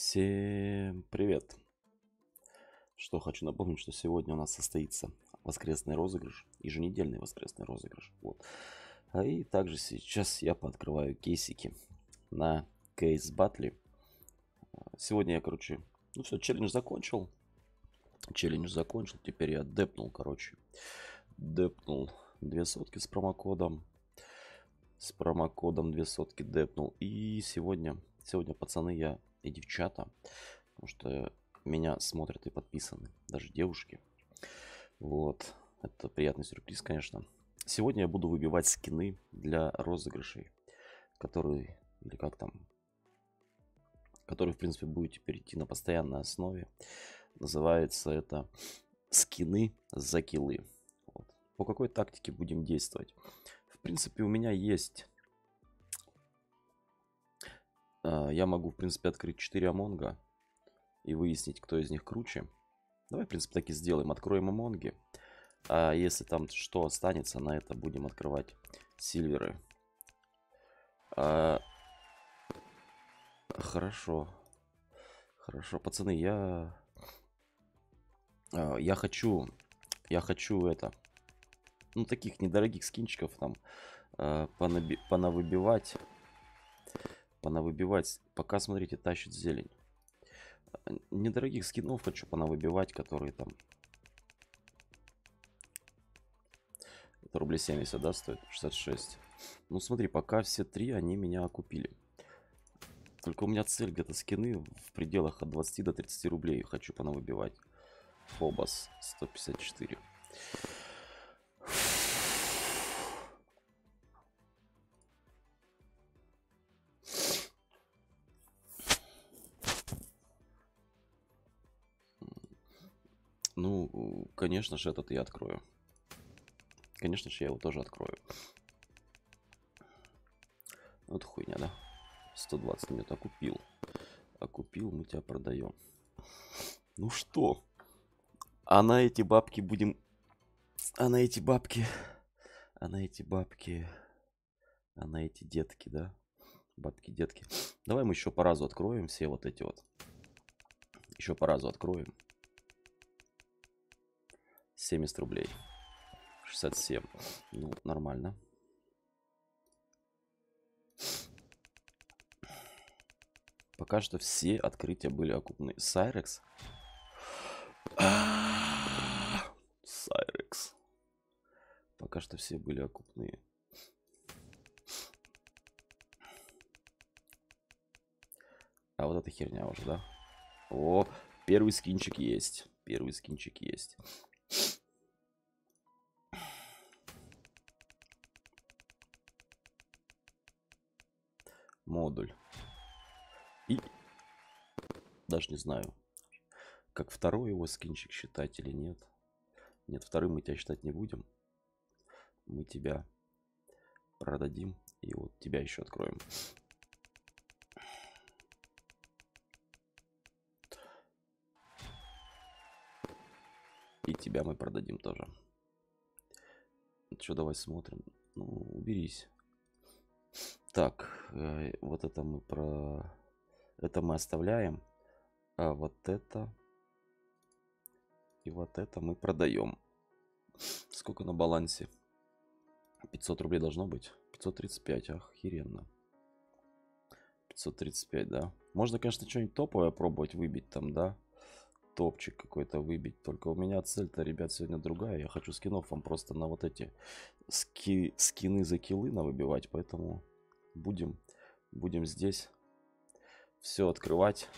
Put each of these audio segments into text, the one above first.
Всем привет! Что хочу напомнить, что сегодня у нас состоится воскресный розыгрыш, еженедельный воскресный розыгрыш. Вот. А и также сейчас я пооткрываю кейсики на кейс батли. Сегодня я, короче, ну все, челлендж закончил. Челлендж закончил, теперь я депнул, короче. Депнул две сотки с промокодом. С промокодом две сотки депнул. И сегодня, сегодня, пацаны, я и девчата, потому что меня смотрят и подписаны, даже девушки. Вот, это приятный сюрприз, конечно. Сегодня я буду выбивать скины для розыгрышей, которые, или как там, которые, в принципе, будете перейти на постоянной основе. Называется это скины за килы. Вот. По какой тактике будем действовать? В принципе, у меня есть я могу, в принципе, открыть 4 Амонга и выяснить, кто из них круче. Давай, в принципе, так и сделаем. Откроем Амонги. А если там что останется, на это будем открывать Сильверы. А... Хорошо. Хорошо, пацаны, я... А, я хочу... Я хочу это... Ну, таких недорогих скинчиков там а, понаби... понавыбивать понавыбивать. Пока, смотрите, тащит зелень. А, недорогих скинов хочу понавыбивать, которые там... Это рублей 70, да, стоит? 66. Ну, смотри, пока все три, они меня окупили. Только у меня цель где-то скины в пределах от 20 до 30 рублей. Хочу понавыбивать. Фобос 154. Конечно же, этот я открою. Конечно же, я его тоже открою. Вот хуйня, да? 120 минут окупил. Окупил, мы тебя продаем. Ну что? А на эти бабки будем... А на эти бабки... А на эти бабки... А на эти детки, да? Бабки, детки. Давай мы еще по разу откроем все вот эти вот. Еще по разу откроем. 70 рублей. 67. Ну, нормально. Пока что все открытия были окупны. Сайрекс. Сайрекс. Пока что все были окупные. А вот эта херня уже, да? О, первый скинчик есть. Первый скинчик есть. Модуль. И даже не знаю, как второй его скинчик считать или нет. Нет, вторым мы тебя считать не будем. Мы тебя продадим. И вот тебя еще откроем. И тебя мы продадим тоже. Что, давай смотрим. Ну, уберись. Так, э, вот это мы про... Это мы оставляем. А вот это... И вот это мы продаем. Сколько на балансе? 500 рублей должно быть. 535, охеренно. 535, да. Можно, конечно, что-нибудь топовое пробовать выбить там, да? Топчик какой-то выбить. Только у меня цель-то, ребят, сегодня другая. Я хочу скинов вам просто на вот эти ски скины за килы на выбивать. Поэтому будем, будем здесь все открывать.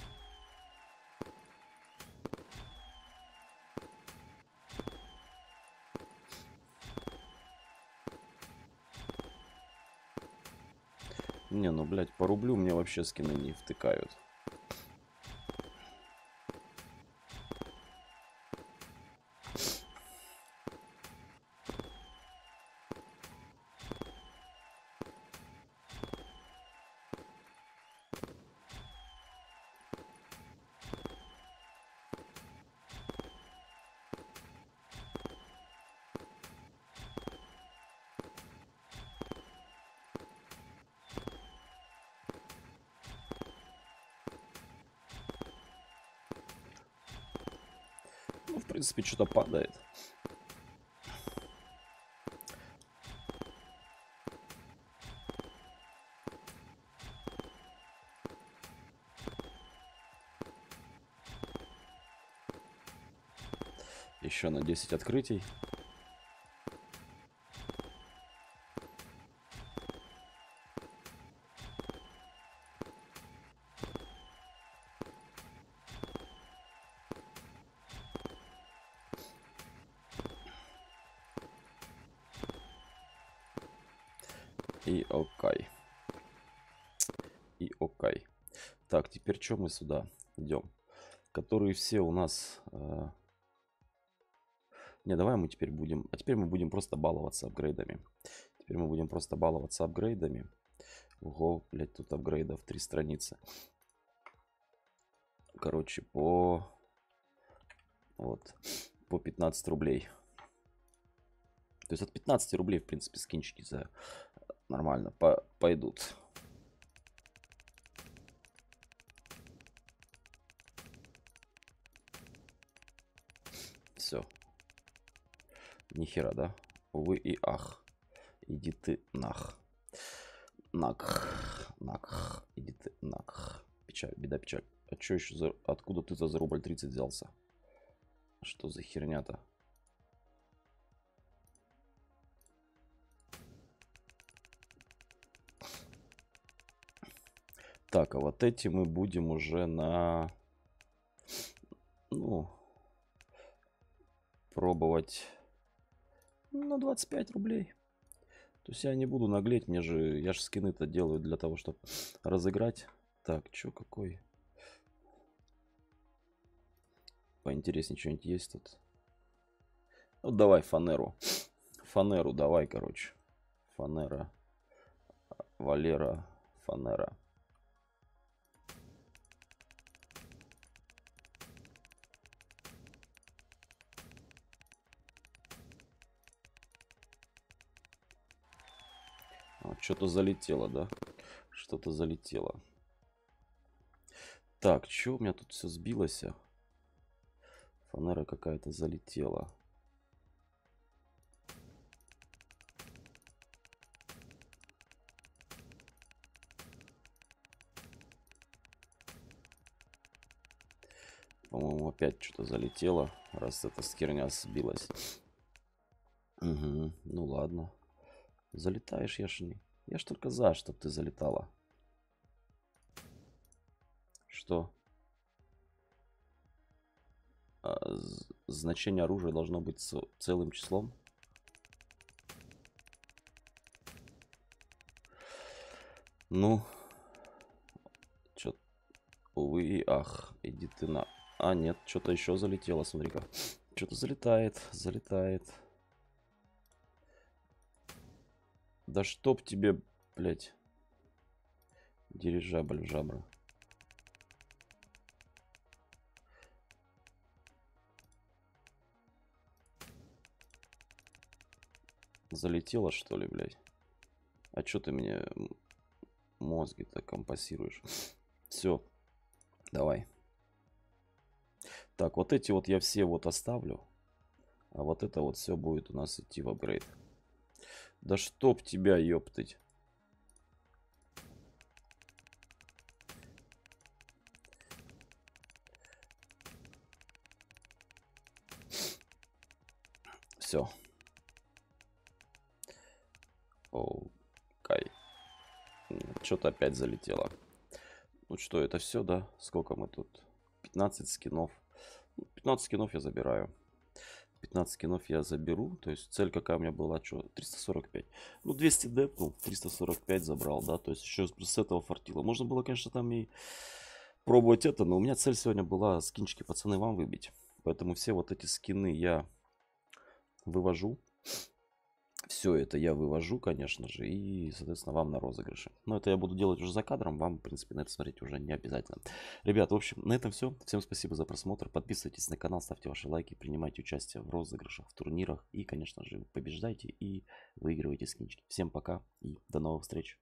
Не, ну, блядь, по рублю мне вообще скины не втыкают. Принципе, что-то падает. Еще на 10 открытий. И окей. И окей. Так, теперь что мы сюда идем? Которые все у нас... Э... Не, давай мы теперь будем... А теперь мы будем просто баловаться апгрейдами. Теперь мы будем просто баловаться апгрейдами. Ого, блядь, тут апгрейдов три страницы. Короче, по... Вот. По 15 рублей. То есть от 15 рублей, в принципе, скинчики за нормально по пойдут. Все. Нихера, да? Увы и ах. Иди ты нах. Нак. Нак. Иди ты нак. Печаль, беда, печаль. А что еще за... Откуда ты за рубль 30 взялся? Что за херня-то? Так, а вот эти мы будем уже на... Ну, пробовать на 25 рублей. То есть я не буду наглеть, мне же, я же скины-то делаю для того, чтобы разыграть. Так, что какой? Поинтереснее что-нибудь есть тут. Ну, давай фанеру. Фанеру давай, короче. Фанера. Валера. Фанера. Что-то залетело, да? Что-то залетело. Так, что у меня тут все сбилось? Фанера какая-то залетела. По-моему, опять что-то залетело, раз эта херня сбилась. Угу, ну ладно. Залетаешь, я ж не... Я ж только за, чтобы ты залетала. Что? А, значение оружия должно быть целым числом. Ну, чё, увы и ах, иди ты на... А, нет, что-то еще залетело, смотри-ка. Что-то залетает, залетает. Да чтоб тебе, блядь. Дирижабль в жабра. Залетело, что ли, блядь? А чё ты мне мозги-то компасируешь? Все, давай. Так, вот эти вот я все вот оставлю. А вот это вот все будет у нас идти в апгрейд. Да чтоб тебя, ёптать. Все. Окей. Что-то опять залетело. Ну что, это все, да? Сколько мы тут? 15 скинов. 15 скинов я забираю. 15 скинов я заберу. То есть цель какая у меня была? Что? 345. Ну, 200 депнул, 345 забрал, да. То есть еще с этого фартило. Можно было, конечно, там и пробовать это. Но у меня цель сегодня была скинчики пацаны вам выбить. Поэтому все вот эти скины я вывожу все это я вывожу, конечно же, и, соответственно, вам на розыгрыше. Но это я буду делать уже за кадром, вам, в принципе, на это смотреть уже не обязательно. Ребят, в общем, на этом все. Всем спасибо за просмотр. Подписывайтесь на канал, ставьте ваши лайки, принимайте участие в розыгрышах, в турнирах и, конечно же, побеждайте и выигрывайте скинчики. Всем пока и до новых встреч.